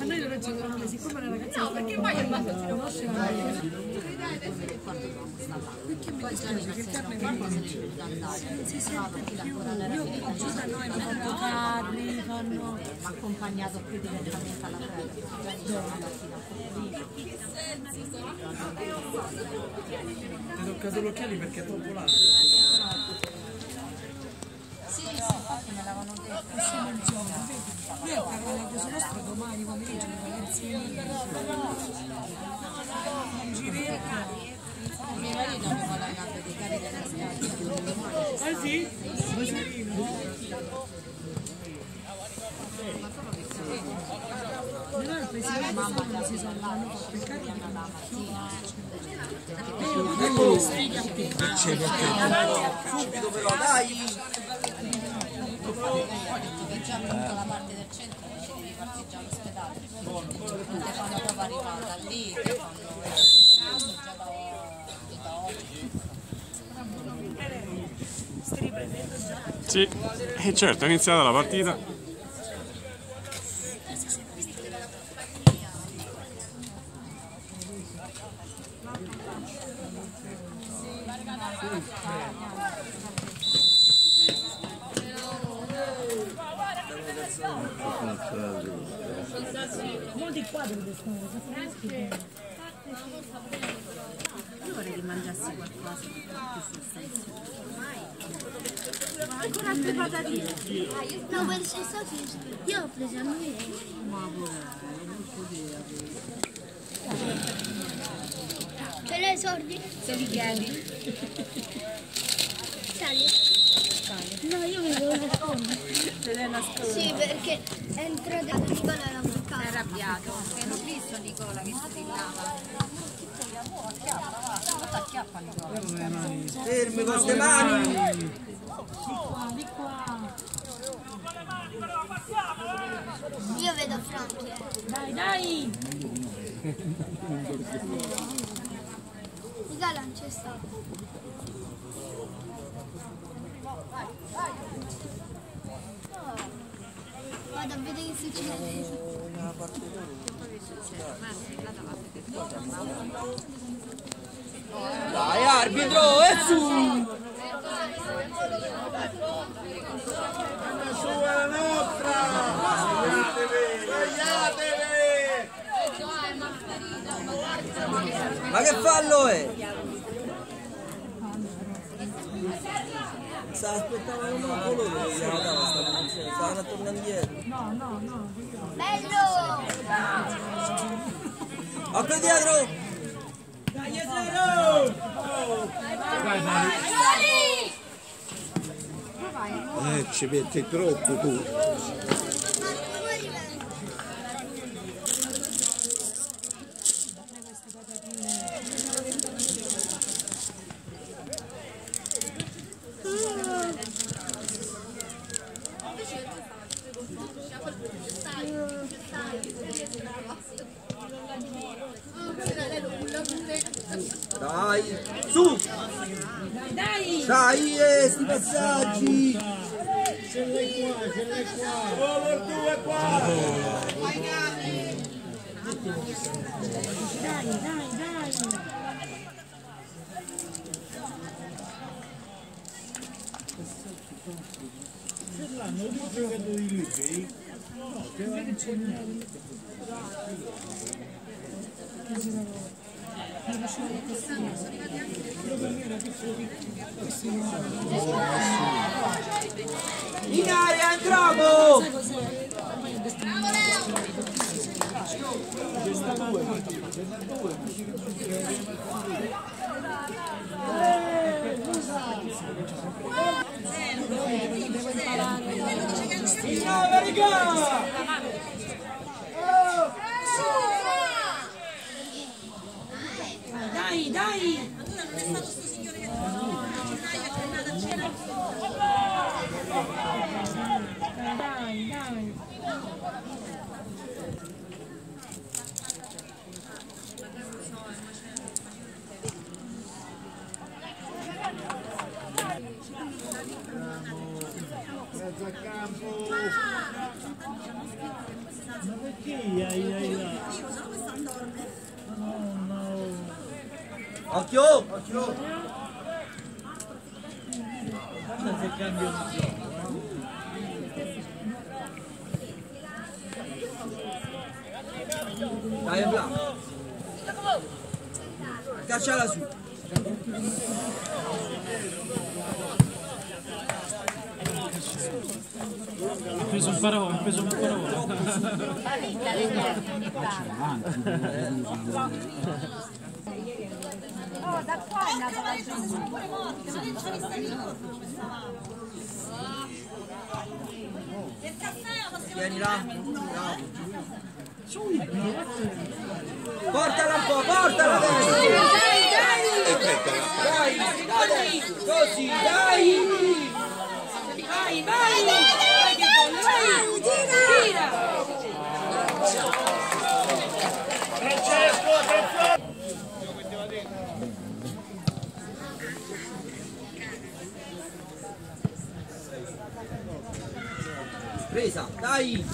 A noi non ci sono siccome la ragazza No, perché poi è basta si conosce la Perché mi dispiace che il carne si sente più. Io giù da noi mi fanno carri, fanno Ma accompagnato più direttamente alla Ti ho toccato gli occhiali perché è popolare. Sì, sì, infatti me l'avevano detto. Io parlo del caso nostro domani pomeriggio con ragazzini. In giretta. Mio marito aveva la gatta di carica della spiaggia. Ah sì? Non è il presidente mamma non si sono l'hanno fatto il carico di una Subito però, dai! Che già tutta la parte del centro invece devi partire già all'ospedale. Non ti fanno proprio arrivata lì, ti fanno già da, da oggi. Sì, e certo, è iniziata la partita. Molti quadri di sono Io vorrei che mangiassi qualcosa più sul senso. Ancora altre patatine. No, per sei stato io ho preso a noi. Ce l'hai i soldi? Se li chiedi. Sali. No, io mi devo nascondere. Se le nascondi. Sì, perché è entrato Nicola era per È arrabbiato. E l'ho visto Nicola che strillava. Guarda acchiappa Nicola. Fermi con ste mani! Io vedo Franchi. eh. Dai, dai! Nicola non c'è stato. Vado a vedere che succede. Dai arbitro, e su! Ma che fallo è? Stava aspettando un colore sta stavano tornando indietro. Bello! Occhio dietro! Eh, ci metti troppo tu. Dai, su! Dai! Dai, eh, sti passaggi! Dai, dai, dai! In aria, entriamo! In America! 你看。加油！加油！Cacciala su! Ha preso un parola, ha preso un parola. Oh, da qua è nata la gente. Vieni là! Bravo! Portala un po', portala adesso! Dai, dai, così, dai! Presa, dai!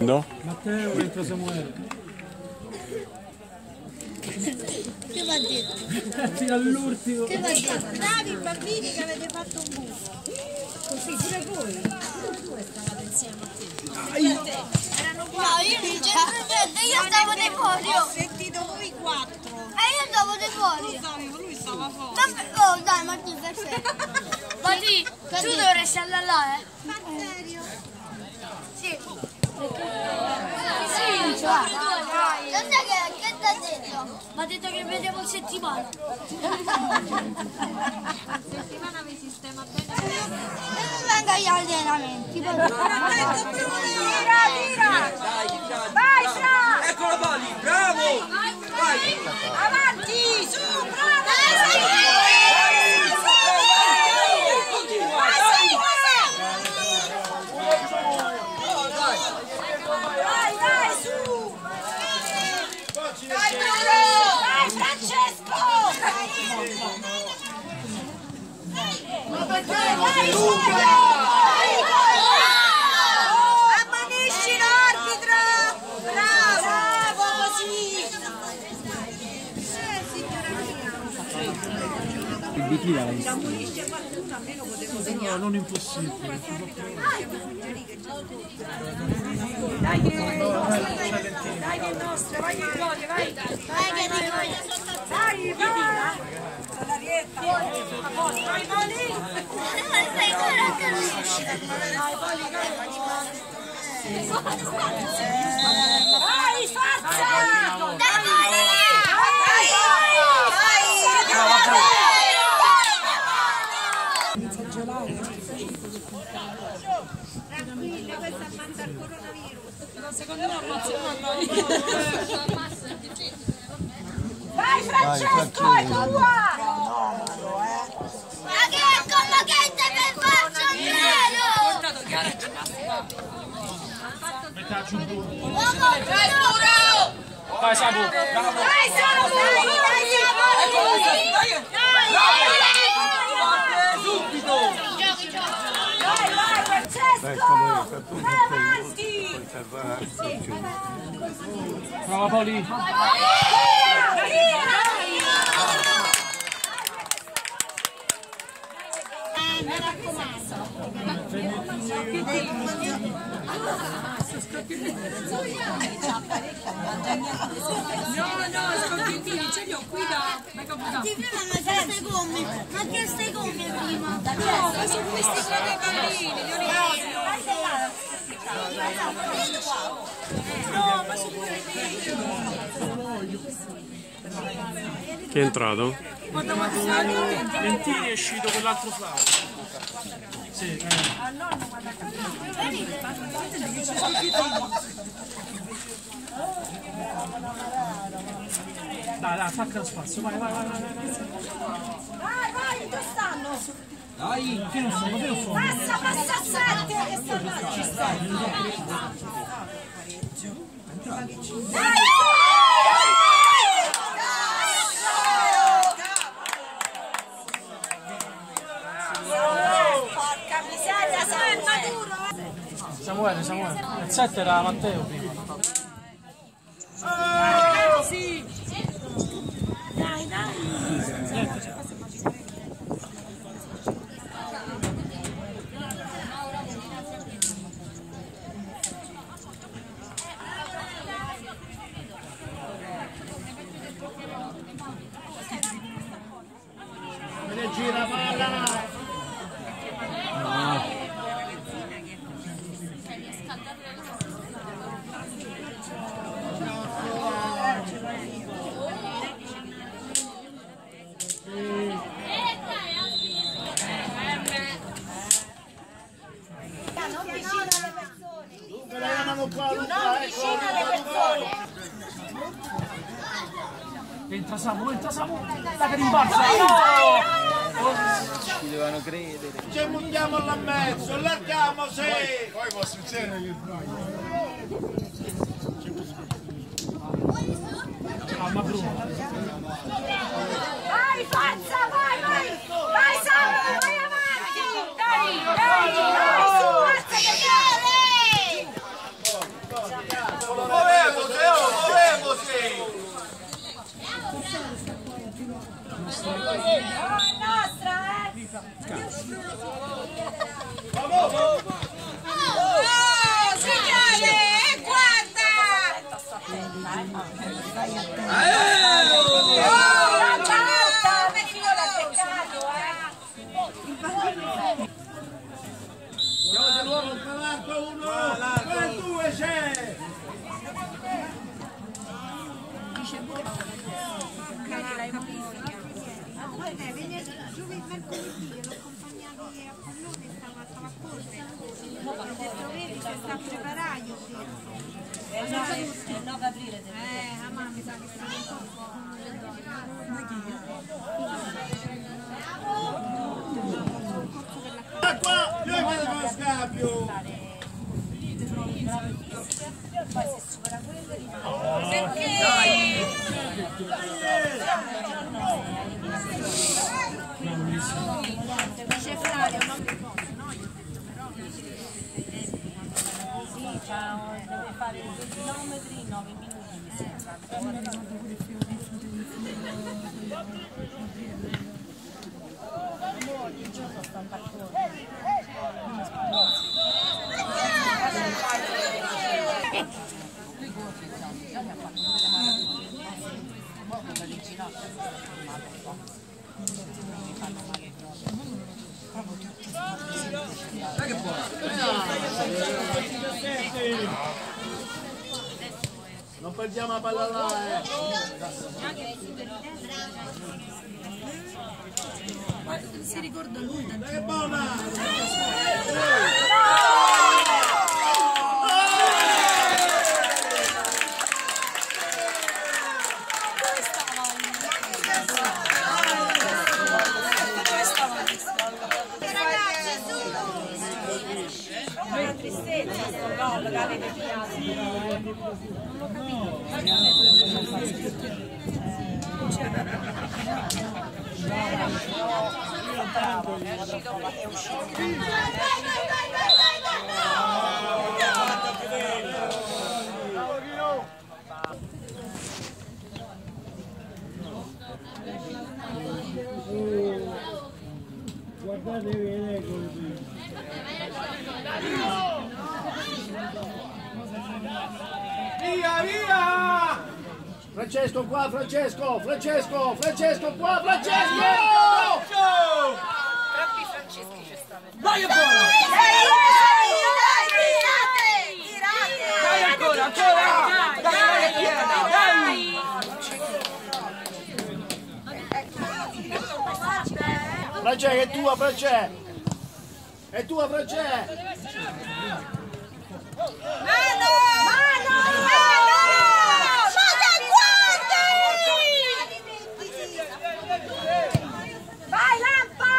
No? Matteo entra Samuele. Che va detto? Fino all'ultimo. Che? Bravi bambini che avete fatto un buco. Così, pure voi. No, io c'entro niente, io stavo di fuori. Ho sentito voi quattro. E io stavo di fuori. Sapevo, lui stava fuori. Ma- Oh, dai, Martì, per sé. Martì, tu dovresti andare là, eh. Ma serio? Sì. Cioè. Sai che, che ti ha detto? Mi ha detto che vediamo in settimana. Settimana mi sistema bene. E venga agli allenamenti. Tira, tira. Dai! Vai, Fra! Eccolo Pali, bravo! Vai! Avanti, su, brava. Continua, dai! Dai, dai, su. Dai, Bruno. Dai, Francesco. Ammanisci l'arbitro. Bravo, bravo così. Il bikini l'hai visto? No, non impossibile. Dai che è nostra, vai che vuole, vai. Vai che ti voglio. Dai, vai. Vai, Poli. Sei ancora così. Dai, Poli, Vai, forza. Dai, Poli! Tranquille, questa ammazza il coronavirus. Vai Francesco, è tua! Ma che è come che te per farci un Metà giù due. velo! Vai Samu, bravo. Vai Samu, vai, vai Brava Paoli. No, no, scontentini, ce li ho qui da... Ma prima ma che stai gomme? Ma che stai gomme prima? No, ma sono questi qua dei bambini, li ho rimasti. No, ma sono pure Chi è entrato? Guarda, ma è uscito quell'altro Flavio. Sì, eh. Dai, dai, attacca lo spazio, vai, vai, vai, vai, vai. Vai, vai, dove stanno? Dai! Fino in fondo, fino in fondo. Passa, passa a sette, che stanno ci sta. Porca Samuele, Samuele. Il 7 era Matteo prima. Dai, Da qua! Io vado con lo scambio! Dice Flavio, ma Sì, c'ha- deve fare 2 km in 9 minuti mi sembra. Il giorno sta un parcone. Non perdiamo la palla là, eh! Si ricorda lui Che buona! ragazzi, su! Una tristezza sto gol che avete girato. Vai, vai, vai, vai, vai, vai! Guardate bene così! Via, via! Francesco qua, Francesco, Francesco, Francesco qua, Francesco! Troppi Franceschi ci stanno. Vai ancora! Tirate! Tirate! Dai ancora, ancora! Dai, dai, dai, dai! Francesco è tua, Francesco! È tua Francesca! Mano! Mano! Mano! Ma che guardi! Vai Lampa!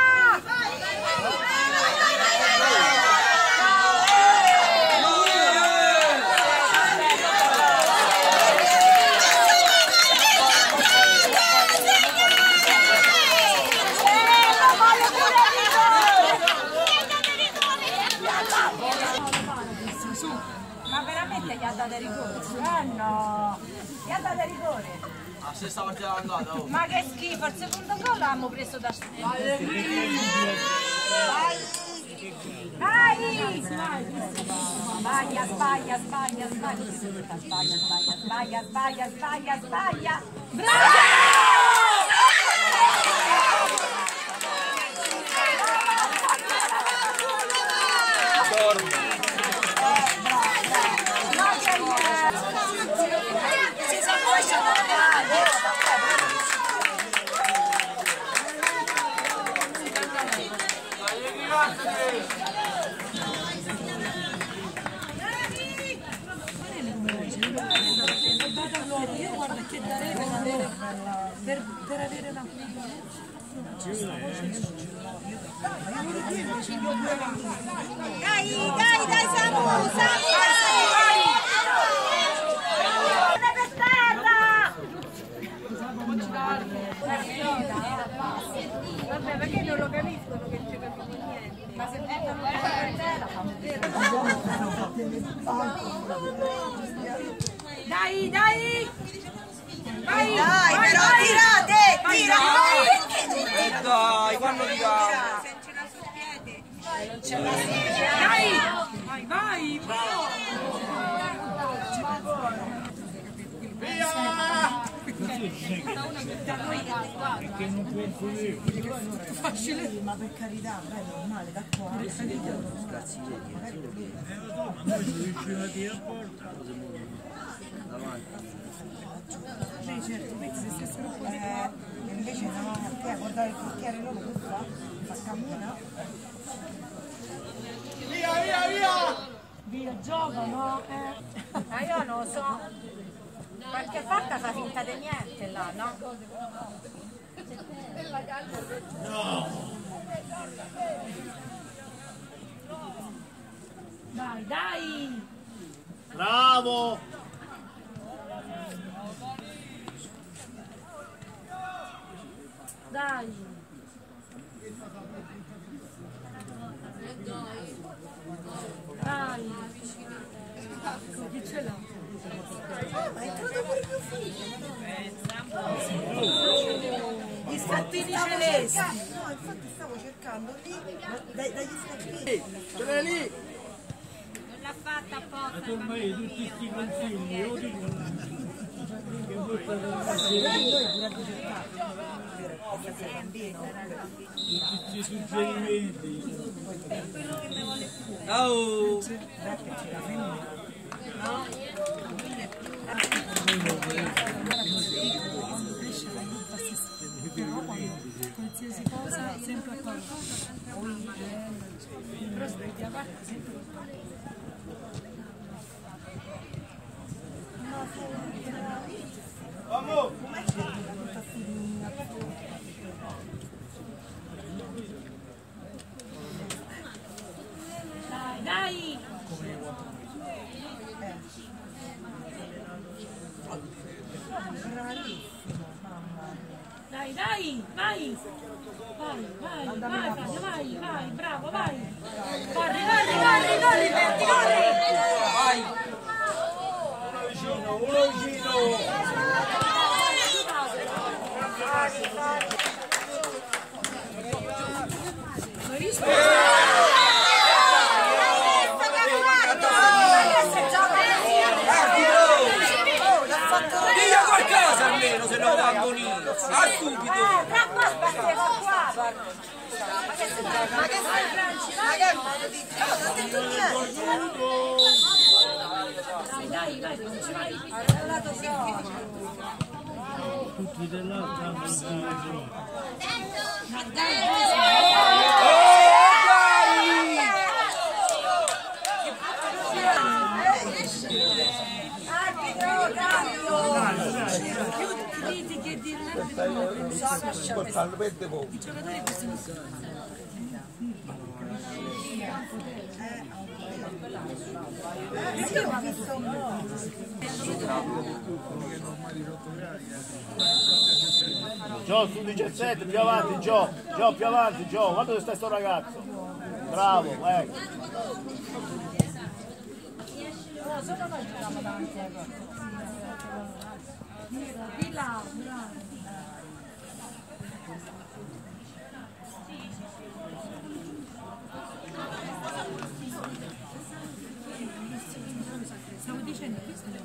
Ma veramente gli ha dato rigore? Eh no! Gli ha dato rigore! A stessa partita andata, oh. Ma che schifo, il secondo gol l'abbiamo preso da Vai! Vai! Sbaglia, sbaglia, sbaglia, sbaglia, sbaglia, sbaglia, sbaglia, sbaglia, sbaglia, sbaglia. Io guarda che darei per avere, per, per avere una Dai, dai, dai Samu! Samu, dai! Per terra! Vabbè, perché non lo capiscono che ci capiscono niente? Ma se per terra fanno Dai, dai! Vai! Dai, vai, però vai! tirate! Vai, Tirate! E dai, quando tiramo? Dai! Vai, vai! Via! Perché non può pulire? Ma per carità, vai normale, da qua. Magari perché? Eh lo so, ma poi si avvicinati alla porta. Davanti. Certo, se stessimo così. Invece andavamo a guardare il cocchiere loro, questo fa cammina Via, via, via! Via, giocano! Eh. Ma io non lo so. Qualche volta fa finta di niente là, no? Dai, dai! Bravo! tutti suggerimenti ciao. Vamos! Io ti che dirla. I giocatori possono Gio, su 17, più avanti, Gio. Gio, più avanti, Gio. Guarda dove sta sto ragazzo. Bravo, ecco. Stavo dicendo, questo è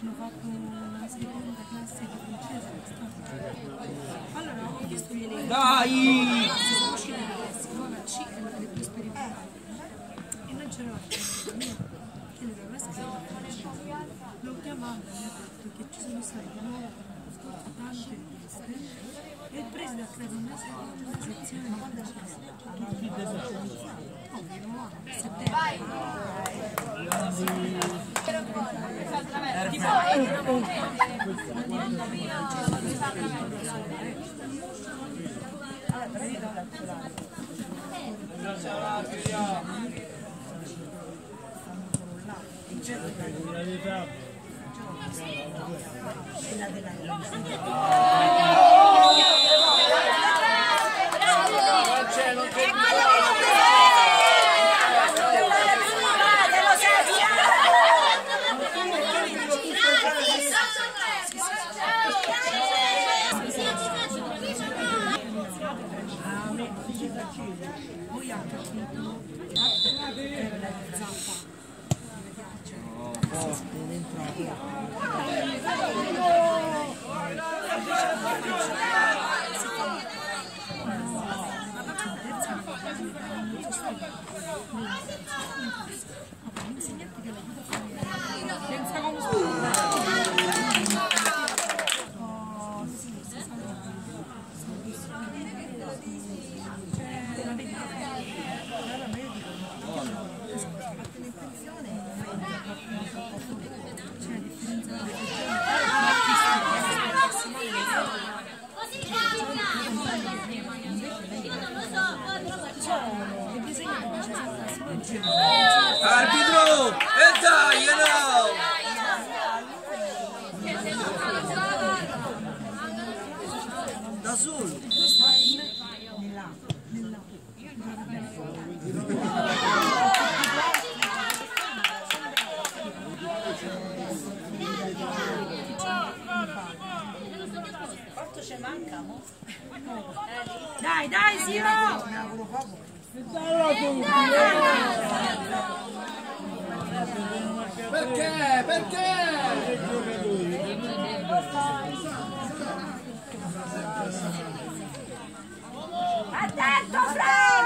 hanno fatto una seconda classe di francese. Allora ho chiesto elenchi. Dai! Si sono usciti le classi, no? La C e la più sperimentale. E non c'era la Chiedevo alla scritta. L'ho chiamata e mi ha detto che ci sono state da nuovo tante richieste e il preside ha creato una sezione di Ovvio, settembro. Poi ha capito che la zappa Arbitro! E dai, no! Da solo! Quanto ci manca, mo? Dai, dai, Siro! Perché? Perché? Attento Franco!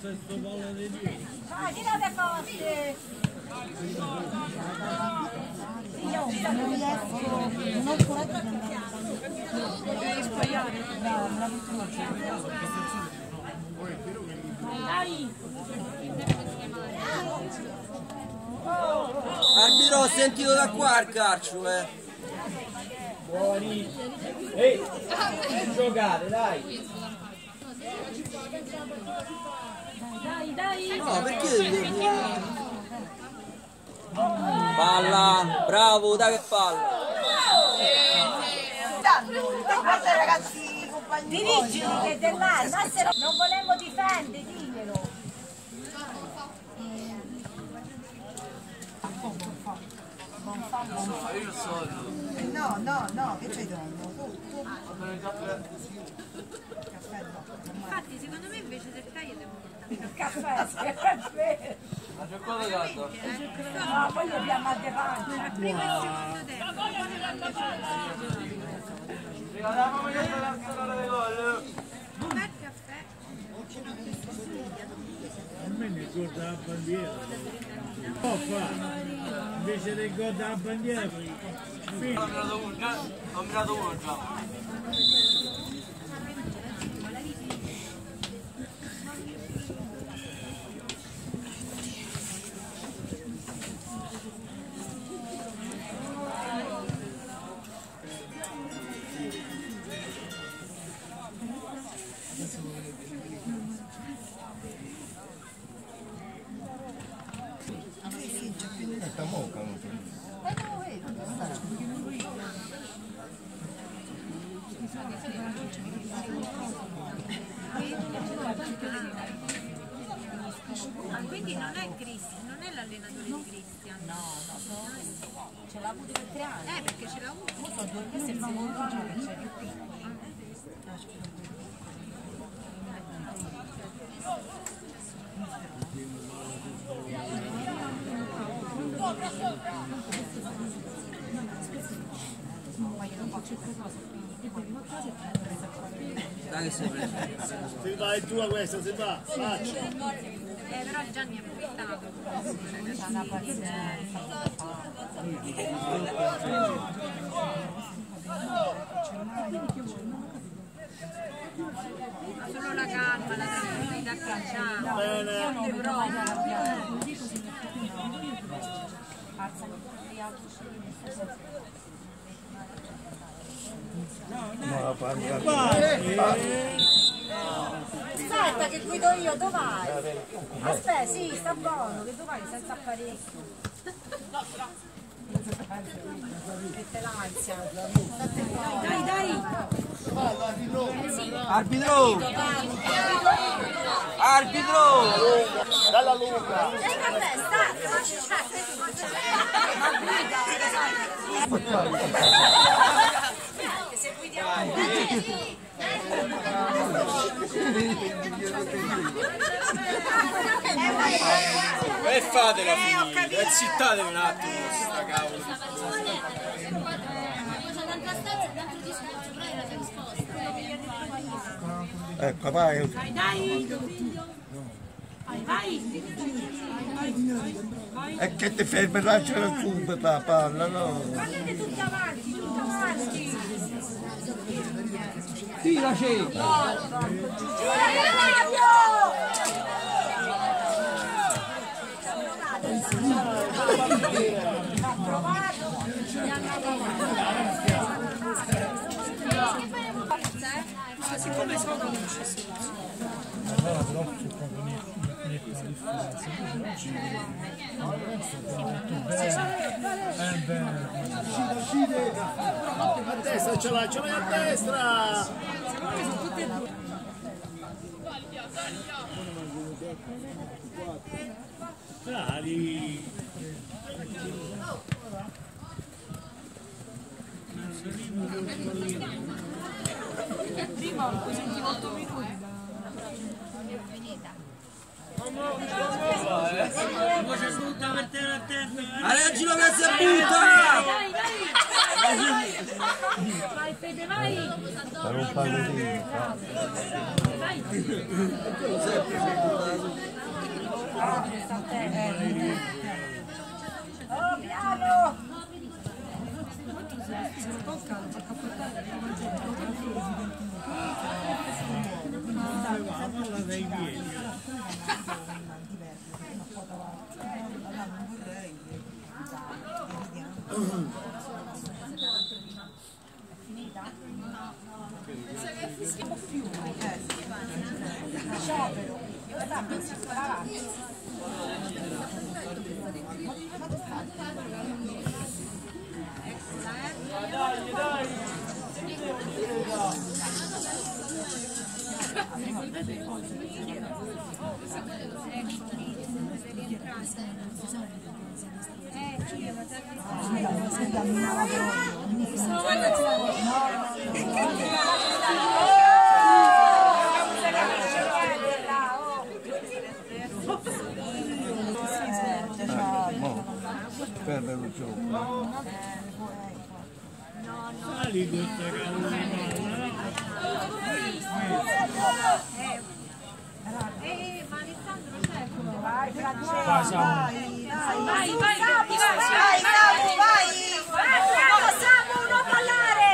Vai, tirate forte! Arbitro, ho sentito da qua il calcio, eh! Ehi, giocate, dai. No, perché... Palla, bravo, dai che palla! Guarda ragazzi, compagni. Dirigili che dell'anno, non volevo difendere, diglielo. No, no, no, che c'hai donno? Tu, tu. Caffè no. Infatti, secondo me invece del taglio devo portare Il caffè, sì, è vero. Ma c'è quello dato? No, poi abbiamo mal di pancia. prima e il secondo tempo. Bel caffè. Me ne ricorda la bandiera. Può fare. Invece ricorda la bandiera. Fine. Ho mirato uno già. Se va, è tua questa, se va, faccia. Eh, però Gianni è approfittato. C'ha una pazienza. Ma solo la calma, la tranquillità che c'ha. Bene. Proprio. Ma parla. Aspetta che guido io, dove vai? Aspetta, sì, sta buono, che dove vai senza apparecchio? Mette l'ansia. Dai, dai. Arbitro! Arbitro! Dalla lunga. E vabbè, ci c'è, ma guida, se guidiamo E fatela finire, e zittatevi un attimo, sta cavolo. Ecco, vai. Dai, dai. Vai, vai. E che ti fermi, lasciala la palla, no? Guardate tutti avanti, tutti avanti. Tiraci! Siccome sono non c'è soluzione. A destra ce l'hai, ce l'hai a destra. Dai. Prima ho sentito 8 minuti. Reggilo che si butta! Vai, Fede, vai. Per un pallino. Palla dai piedi. Perde lo gioco. Sali questa cavolo di palla. Eh, ma Alessandro c'è. Vai, Francesco, Passa. vai, dai. Vai, vai, Samu, vai, vai, Samu, vai. Bravo, Samu, non ballare.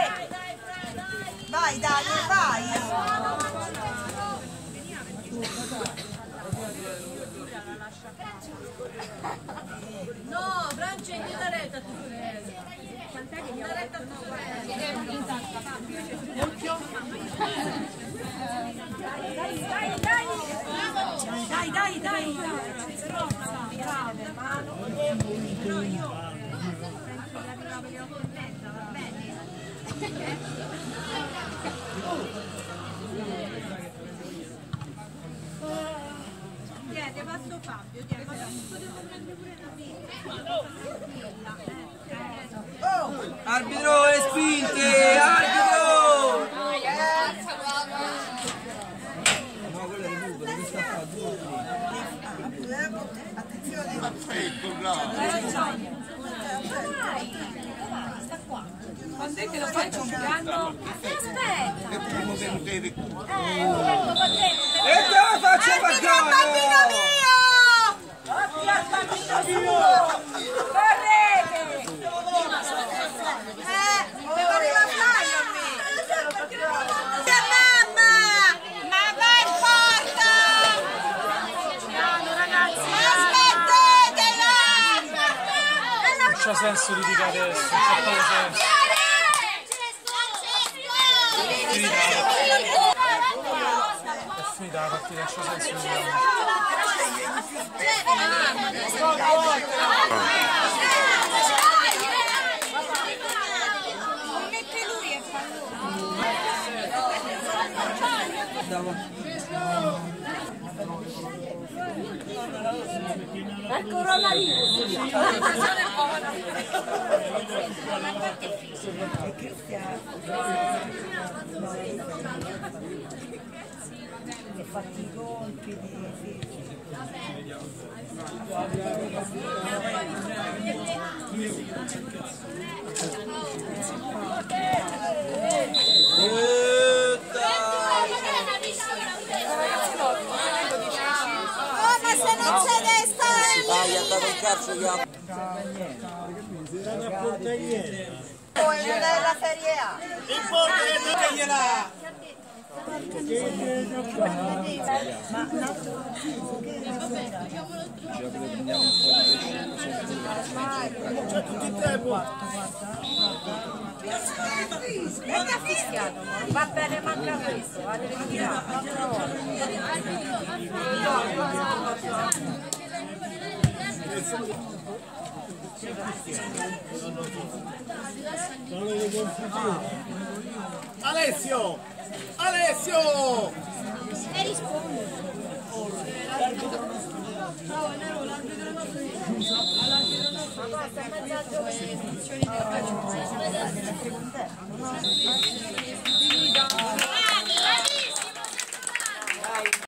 Vai, Dani, vai. No, Francia in una retta tu. Una retta no, Dai, dai, dai. Bravo. arrivavo alle otto e mezza, va bene? Chiede, passo Fabio, chiede, ma potete prendere pure pizza? Eh, Arbitro e spinte! Arbitro! No, quella è recupero, questa fa due o tre. Perfetto, bravo. Quando è che lo faccio un piano? Aspetta! Che primo che non devi Eh, ecco, va bene. E te la faccio bacano! Ma vai forza! Piano ragazzi! Aspettatetela! c'ha senso litigare adesso, non c'ha proprio senso. È finita la partita, non c'ha senso litigare. Non mette lui e fatti i colpi di... sì. Oh, ma se non c'è destra! Dai, un calcio gli altri. State a portagliere. Poi della Serie A. Ma un altro che C'è tutto il tempo. Venga fischiato, va bene manca questo, va deve tirare. Sono di confusione. Alessio! Alessio! Ma basta in mezzo gioco le funzioni del calcio.